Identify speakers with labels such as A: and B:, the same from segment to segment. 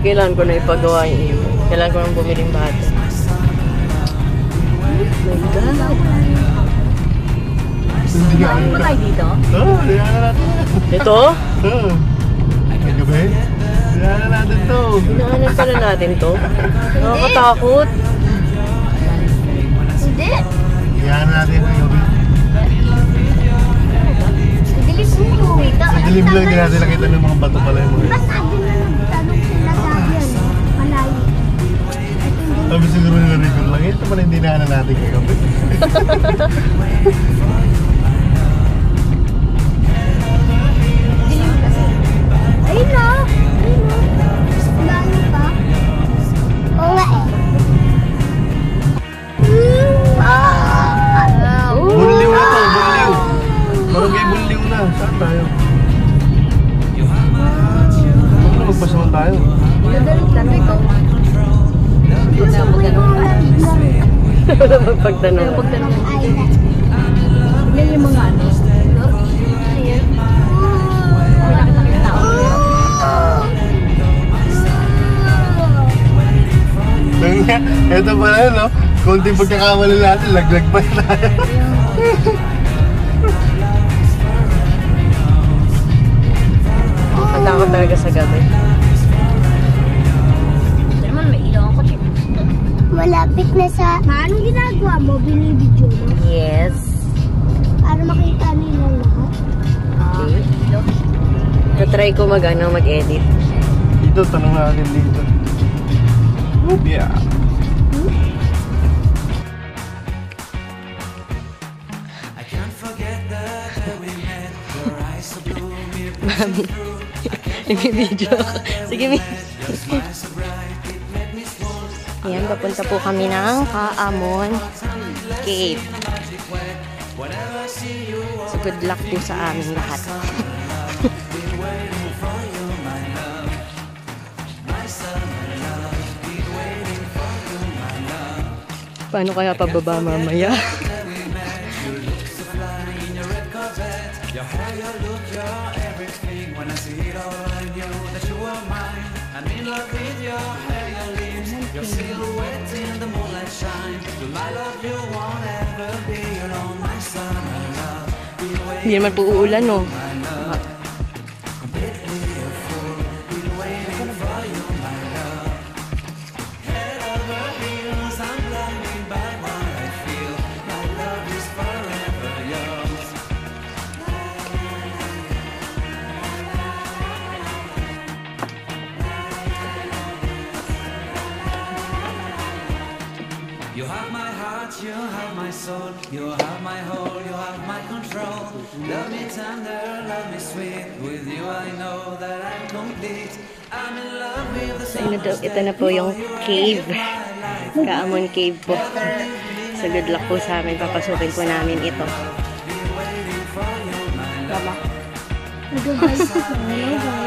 A: kailangan ko na ipagawa yung ibon. Kailangan ko nang bumiling bata. Oh my God.
B: Hindi nga
C: Ano ba tayo dito?
B: Oo, diyan na natin.
A: Ito?
B: Oo. Ang gabi? Diyan na natin to.
A: Hinaanan pala natin to. Nakakatakot.
D: Hindi.
B: Diyan na natin ang gabi.
D: Madilis mo. Wait,
B: Sa dilim lang din natin nakita ng mga bato pala yung mga.
D: Ba't sabi hindi.
B: Siguro nila record lang. Ito pala hindi na natin kagabi.
C: Wala
A: magpagtanong.
C: Wala pagtanong. Yan yung mga ano.
B: Ito pala yun, no? Kunting pagkakamali natin, laglag pa tayo.
A: Natakot talaga sa gabi.
D: Malapit na sa... Paano ginagawa mo? Binibidyo mo?
A: Yes.
D: Para makita nila lahat.
C: Ah, ilaw.
A: Natry ko mag, ano, mag-edit.
B: Dito, tanong natin dito. Yeah.
A: Mami. Nag-video ako. Sige, Mi. Ayan, papunta po kami ng Kaamon Cave. So, good luck po sa amin lahat. Paano kaya pababa mamaya? Hindi naman po uulan?
E: You you have my soul, you have my whole, you have my control. Love me tender, love me sweet. With you I know that I'm complete. I'm in love with the
A: So, ito, ito na po yung cave. Kaamon Cave po. So, good luck po sa amin. Papasukin po namin ito. Baba.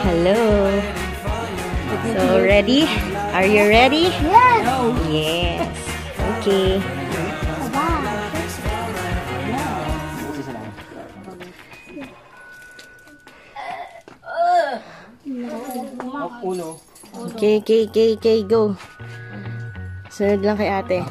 A: Hello. So, ready? Are you ready?
D: Yes!
A: Yes. Okay. Okay, okay, okay, okay, go. Sunod lang kay ate.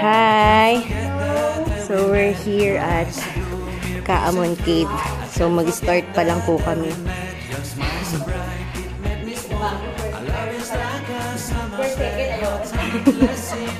A: Hi! So, we're here at Kaamon Cave. So, mag-start pa lang po kami.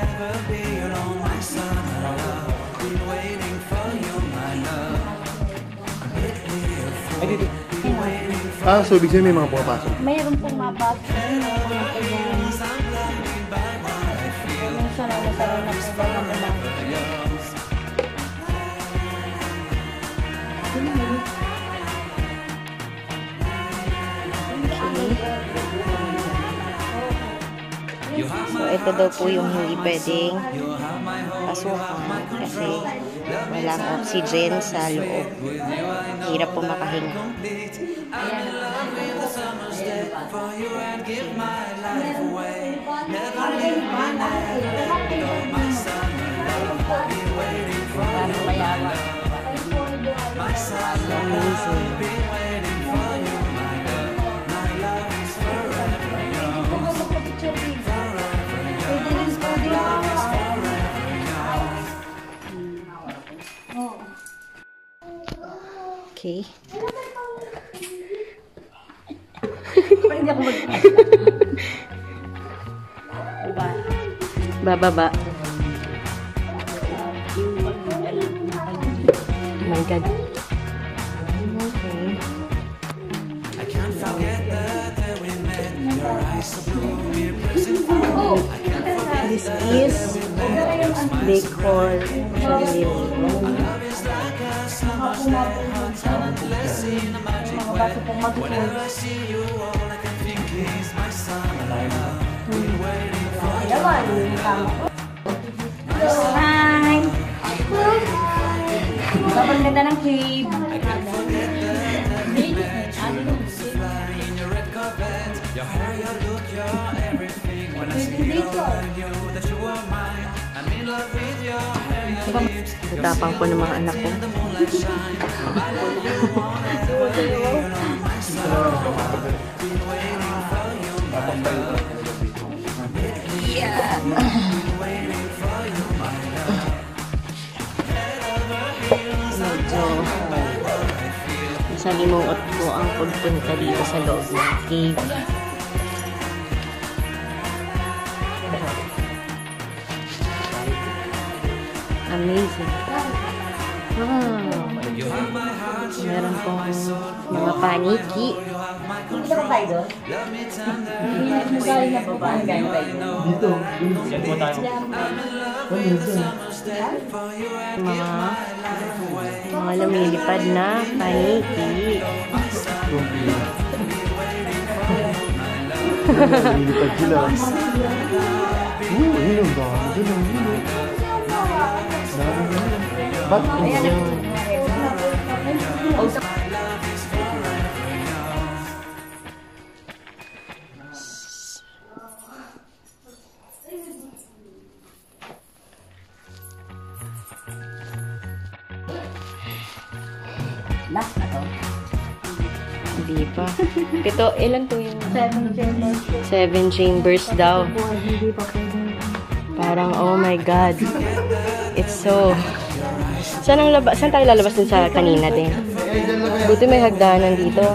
B: Ah, so ibig sabihin may mga pumapasok.
D: Mayroon pong mapa. Yung sarang na sarang na sa
A: ito daw po yung hindi pwedeng pasukan kasi walang oxygen sa loob. Hirap po makahinga. Amazing. Okay. Bababa. Oh my God. Okay. This is they call Whenever
C: I see you, all I can think is my
A: waiting for
F: you.
C: Your hair, your look, your everything When I see you, I knew that you were mine
A: Natapang ko ng mga anak ko. Medyo masalimuot ko ang pagpunta dito sa loob ng cave. Amazing. Wow. Meron pong mga paniki. Mga, mga lumilipad na paniki.
B: Lilipad sila. Oo, yun ang dami. Yun ang yun. Dami na yun. Ba't
A: Yun.
C: Last na to.
A: Hindi pa. Ito, ilan to yung
C: Seven chambers.
A: seven chambers daw?
C: Hindi pa pwedeng.
A: Parang, oh my God. It's so... Saan, ang laba, saan tayo lalabas dun sa kanina din? Buti may hagdanan dito.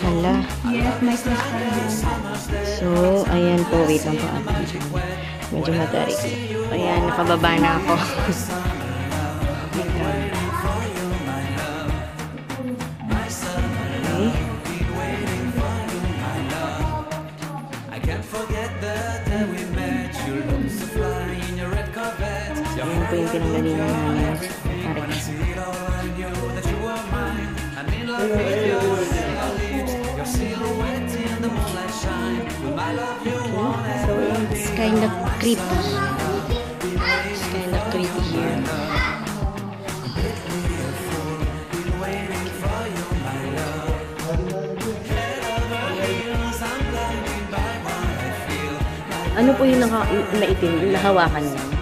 A: Hala.
C: Yes, may crystal.
A: So, ayan po. Wait lang po. Medyo matarik. Ayan, nakababa na ako. okay. Ayan po yung pinanggalingan namin.
E: It.
A: So, it's kind of creepy. It's kind of creepy here. Ano po yung naka, naitim, nahawakan niya?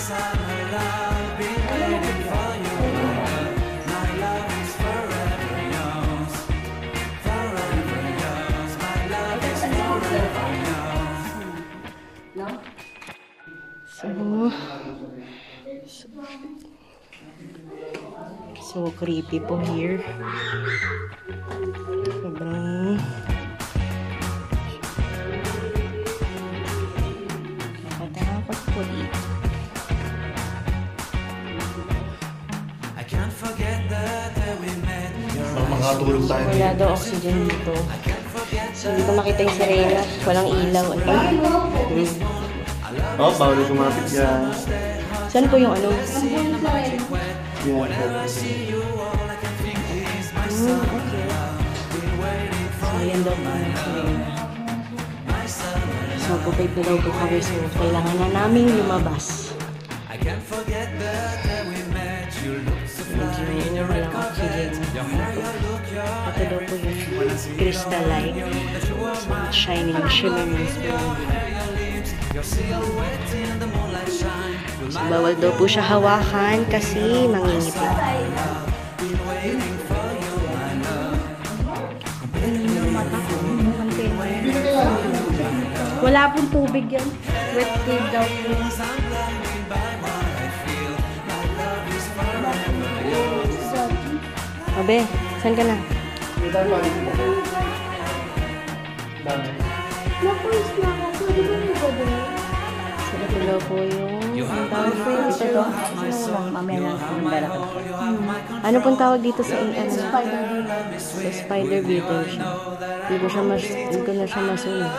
A: So, so creepy po here.
B: Makatulog tayo.
A: Wala daw oxygen dito. Hindi ko makita yung sirena. Walang ilaw.
B: Oh, bawal kumapit yan.
A: Saan po yung ano?
B: Yan.
A: So, yan daw pa yung sirena. So, pupay pa daw po kami. So, kailangan na namin lumabas. Crystalline. Shining, shimmering So, bawal daw po siya hawakan kasi mangingipin.
C: Wala pong tubig yan. Wet cave daw po.
A: Abe, saan ka na?
B: Hindi tayo balik mo. Dami.
D: Nakuis na ako. Pwede ba yung gabi?
A: Daw po yung... Ang tawag po yung ito to?
C: Mamaya na ako ng lalakad.
A: Ano pong tawag dito sa ano? Spider Sa spider beetle siya. Hindi ko siya mas... Hindi ko na siya masunod.